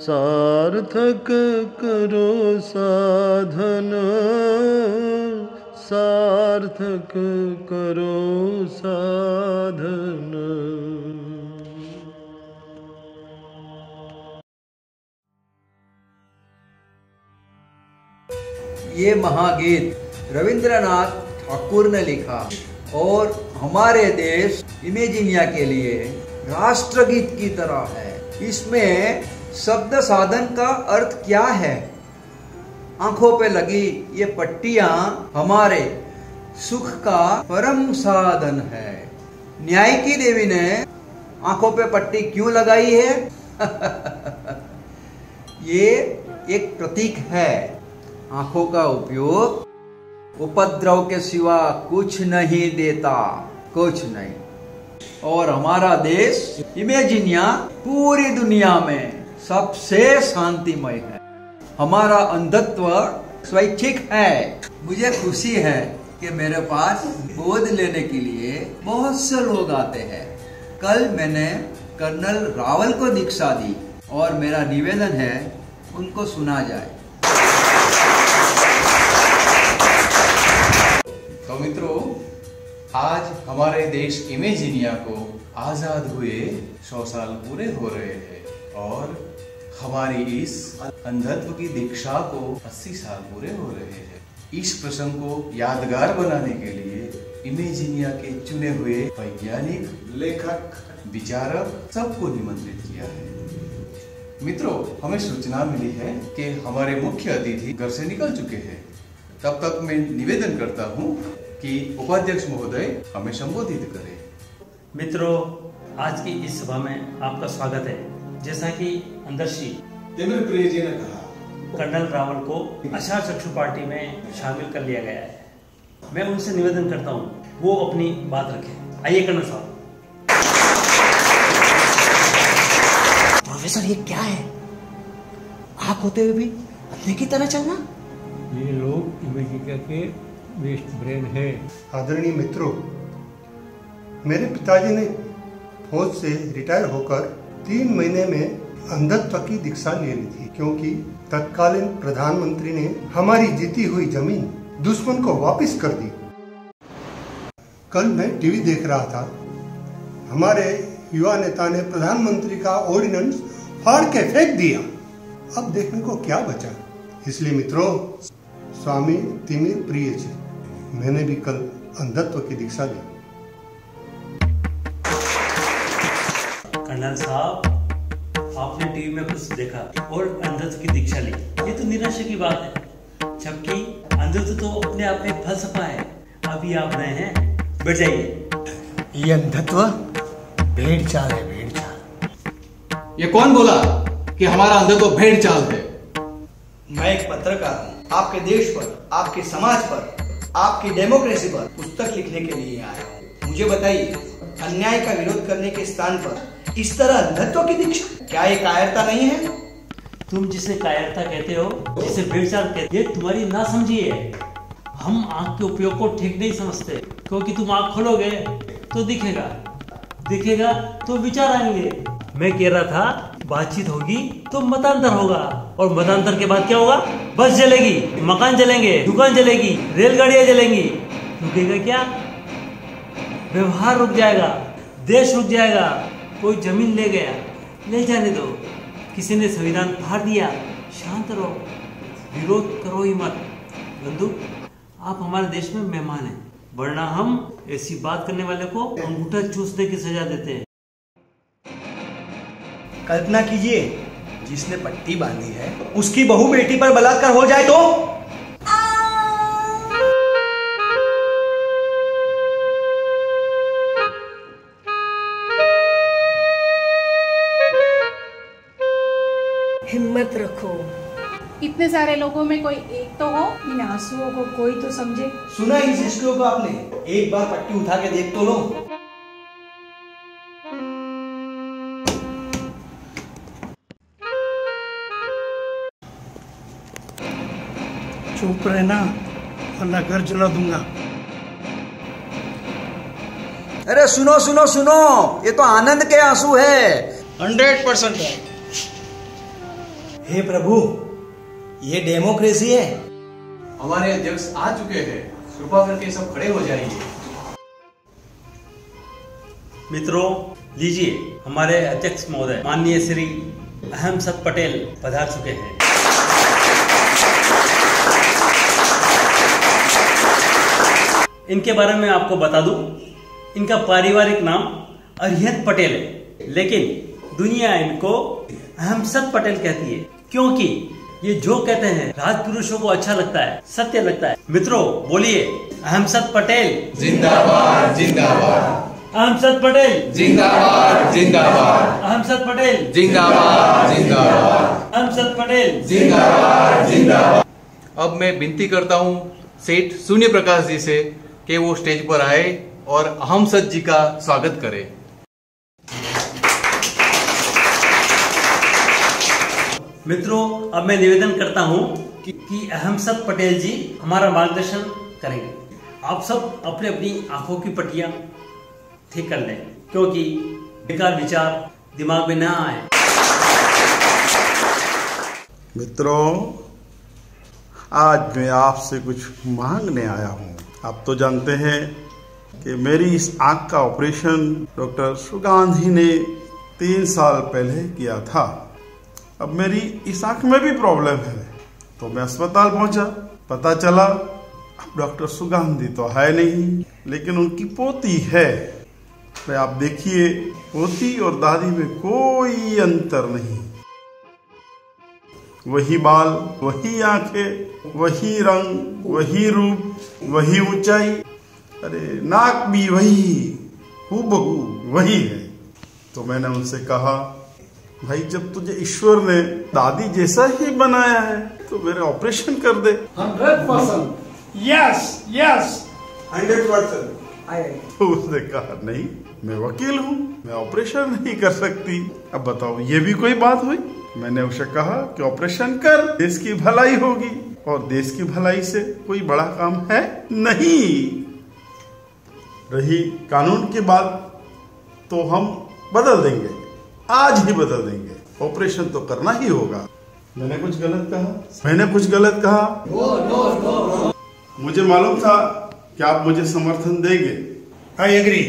सार्थक करो साधन, सार्थक करो साधन। ये महागीत रविंद्रनाथ ठाकुर ने लिखा और हमारे देश इमेजिनिया के लिए राष्ट्रगीत की तरह है। इसमें शब्द साधन का अर्थ क्या है? आँखों पे लगी ये पट्टियाँ हमारे सुख का परम साधन है। न्याय की देवी ने आँखों पे पट्टी क्यों लगाई है? ये एक प्रतीक है। आँखों का उपयोग उपद्रव के सिवा कुछ नहीं देता, कुछ नहीं। और हमारा देश इमेजिनिया पूरी दुनिया में सबसे शांतिमय है। हमारा अंधत्व स्वैच्छिक है। मुझे खुशी है कि मेरे पास गोद लेने के लिए बहुत से लोग आते हैं। कल मैंने कर्नल रावल को दीक्षा दी और मेरा निवेदन है उनको सुना जाए। तो मित्रों आज हमारे देश इमेजिनिया को आज़ाद हुए सौ साल पूरे हो रहे हैं और हमारी इस अंधत्व की दीक्षा को 80 साल पूरे हो रहे हैं। इस प्रसंग को यादगार बनाने के लिए इमेजिनिया के चुने हुए वैज्ञानिक, लेखक, विचारक सबको निमंत्रित किया है। मित्रों, हमें सूचना मिली है कि हमारे मुख्य अतिथि घर से निकल चुके हैं। तब तक मैं निवेदन करता हूँ कि उपाध्यक्ष महोदय हमें संबोधित करें। मित्रों, आज की इस सभा में आपका स्वागत है। जैसा कि अंदरशी तिमिर प्रिय जी ने कहा कर्नल रावल को अशार चक्षु पार्टी में शामिल कर लिया गया है। मैं उनसे निवेदन करता हूँ वो अपनी बात रखें। आइए कर्नल साहब। प्रोफेसर ये क्या है? आँख होते हुए भी अंधे की तरह चलना? ये लोग अमेरिका के वेस्ट ब्रेन है। आदरणीय मित्रों मेरे पिताजी ने फौज से रिटायर होकर तीन महीने में अंधत्व की दीक्षा ले ली थी, क्योंकि तत्कालीन प्रधानमंत्री ने हमारी जीती हुई ज़मीन दुश्मन को वापस कर दी। कल मैं टीवी देख रहा था। हमारे युवा नेता ने प्रधानमंत्री का ऑर्डिनेंस फाड़ के फेंक दिया। अब देखने को क्या बचा। इसलिए मित्रों, स्वामी तिमिर प्रिय मैंने भी कल अंधत्व की दीक्षा ली। कर्नल साहब आपने टीवी में कुछ देखा और अंधत्व की दीक्षा ली। ये तो निराशा की बात है जबकि अंधत्व तो अपने आप में फलसफा है। अभी आप नए हैं बैठ जाइए। ये अंधत्व भेड़ चाल है भेड़ चाल ये कौन बोला कि हमारा अंधत्व भेड़ चाल है? मैं एक पत्रकार हूँ। आपके देश पर आपके समाज पर आपकी डेमोक्रेसी पर पुस्तक लिखने के लिए आया हूँ। मुझे बताइए अन्याय का विरोध करने के स्थान पर इस तरह अंधत्व की दीक्षा। क्या ये कायरता नहीं है? तुम जिसे कायरता कहते हो, जिसे भेड़चाल कहते, ये तुम्हारी ना समझी है हम आँख के उपयोग को ठीक नहीं समझते। क्योंकि तुम आँख खोलोगे तो दिखेगा। दिखेगा तो विचार आएँगे। मैं कह रहा था, बातचीत होगी तो मतांतर होगा। और मतांतर के बाद क्या होगा? बस जलेगी, मकान जलेंगे, दुकान जलेगी, रेलगाड़ियाँ जलेंगी। रुकेगा क्या? व्यवहार रुक जाएगा, देश रुक जाएगा। कोई ज़मीन ले गया, ले जाने दो। किसी ने संविधान फाड़ दिया, शांत रहो। विरोध करो ही मत। बंधु, आप हमारे देश में मेहमान हैं, वरना हम ऐसी बात करने वाले को अंगूठा चूसने की सजा देते हैं। कल्पना कीजिए, जिसने पट्टी बांधी है, उसकी बहू बेटी पर बलात्कार हो जाए तो? हिम्मत रखो। इतने सारे लोगों में कोई एक तो हो इन आंसुओं को कोई तो समझे। सुना इस श्लोक को आपने। एक बार पट्टी उठा के देख तो लो। चुप रहना वरना घर जला दूँगा। अरे सुनो सुनो सुनो। ये तो आनंद के आँसू है। हंड्रेड परसेंट हे। प्रभु ये डेमोक्रेसी है। हमारे अध्यक्ष आ चुके हैं। कृपा करके सब खड़े हो जाइए। मित्रों लीजिए हमारे अध्यक्ष महोदय माननीय श्री अहमसद पटेल पधार चुके हैं। इनके बारे में आपको बता दूँ इनका पारिवारिक नाम अरिहत पटेल है। लेकिन दुनिया इनको अहमसद पटेल कहती है। क्योंकि ये जो कहते हैं राजपुरुषों को अच्छा लगता है सत्य लगता है। मित्रों बोलिए अहमसद पटेल। जिंदाबाद जिंदाबाद। अहमसद पटेल। जिंदाबाद जिंदाबाद। अहमसद पटेल। जिंदाबाद जिंदाबाद। अहमसद पटेल। जिंदाबाद जिंदाबाद। अब मैं विनती करता हूँ सेठ सूर्य प्रकाश जी से कि वो स्टेज पर आए और अहमसद जी का स्वागत करें। मित्रों अब मैं निवेदन करता हूँ कि, कि अहमसद पटेल जी हमारा मार्गदर्शन करेंगे। आप सब अपने अपनी आँखों की पट्टियाँ ठीक कर लें क्योंकि बेकार विचार दिमाग में ना आए। मित्रों आज मैं आपसे कुछ मांगने आया हूँ। आप तो जानते हैं कि मेरी इस आँख का ऑपरेशन डॉक्टर सुगांधी ने तीन साल पहले किया था। अब मेरी इस आँख में भी प्रॉब्लम है। तो मैं अस्पताल पहुँचा, पता चला, अब डॉक्टर सुगांधी तो है नहीं, लेकिन उनकी पोती है। तो आप देखिए, पोती और दादी में कोई अंतर नहीं। वही बाल, वही आँखें, वही रंग, वही रूप, वही ऊंचाई। अरे, नाक भी वही, हूबहू वही है। तो मैंने उनसे कहा भाई जब तुझे ईश्वर ने दादी जैसा ही बनाया है तो मेरे ऑपरेशन कर दे। Hundred percent. Yes yes hundred percent. तो उसने कहा नहीं मैं वकील हूँ मैं ऑपरेशन नहीं कर सकती। अब बताओ ये भी कोई बात हुई? मैंने उसे कहा कि ऑपरेशन कर देश की भलाई होगी। और देश की भलाई से कोई बड़ा काम है नहीं। रही कानून की बात तो हम बदल देंगे। आज ही बदल देंगे। ऑपरेशन तो करना ही होगा। मैंने कुछ गलत कहा? मैंने कुछ गलत कहा? मुझे मालूम था कि आप मुझे समर्थन देंगे। आई एग्री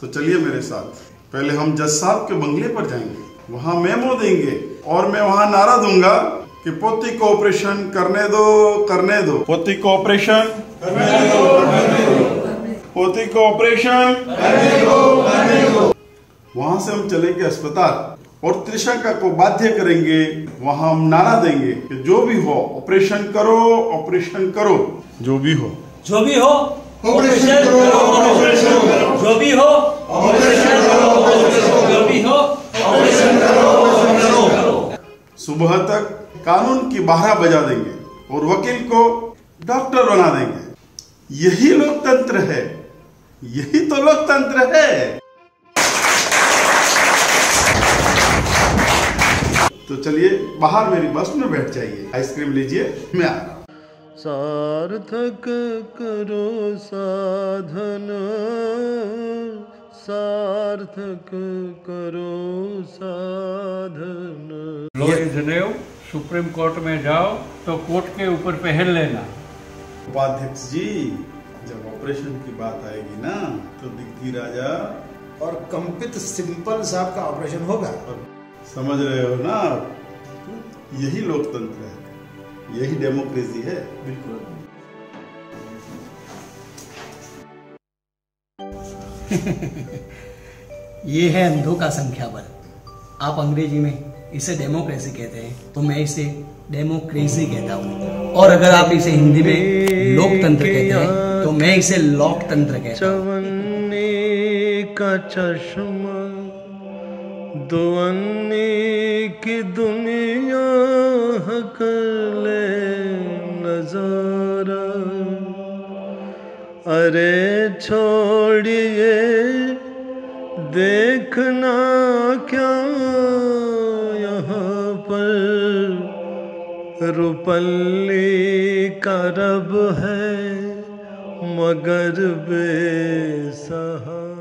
तो चलिए मेरे साथ। पहले हम जज साहब के बंगले पर जाएँगे। वहाँ मेमो देंगे और मैं वहाँ नारा दूँगा कि पोती को ऑपरेशन करने दो करने दो। पोती को ऑपरेशन करने दो करने दो। पोती को ऑपरेशन करने दो करने दो। वहाँ से हम चलेंगे अस्पताल और त्रिशंका को बाध्य करेंगे। वहाँ हम नारा देंगे कि जो भी हो ऑपरेशन करो ऑपरेशन करो। जो भी हो। जो भी हो ऑपरेशन करो जो भी हो ऑपरेशन करो जो भी हो ऑपरेशन करो ऑपरेशन सुबह तक कानून की बारह बजा देंगे और वकील को डॉक्टर बना देंगे। यही लोकतंत्र है। यही तो लोकतंत्र है। तो चलिए बाहर मेरी बस में बैठ जाइए। आइसक्रीम लीजिए मैं आ रहा हूँ। सार्थक करो साधन सार्थक करो साधन। लो इंद्रदेव सुप्रीम कोर्ट में जाओ तो कोर्ट के ऊपर पहन लेना। उपाध्यक्ष जी जब ऑपरेशन की बात आएगी ना तो दिग्गी राजा और कंपित सिंपल साहब का ऑपरेशन होगा। समझ रहे हो ना? आप यही लोकतंत्र है। यही डेमोक्रेसी है। बिल्कुल। ये है अंधों का संख्या बल आप अंग्रेज़ी में इसे डेमोक्रेसी कहते हैं तो मैं इसे डेमोक्रेसी कहता हूँ। और अगर आप इसे हिंदी में लोकतंत्र कहते हैं तो मैं इसे लोकतंत्र कहता हूँ। चवन्नी का चश्मा अन्नी की दुनिया हकले नज़ारा। अरे छोड़िए, देखना क्या यहाँ पर? रुपल्ली का रब है, मगर बेसहारा।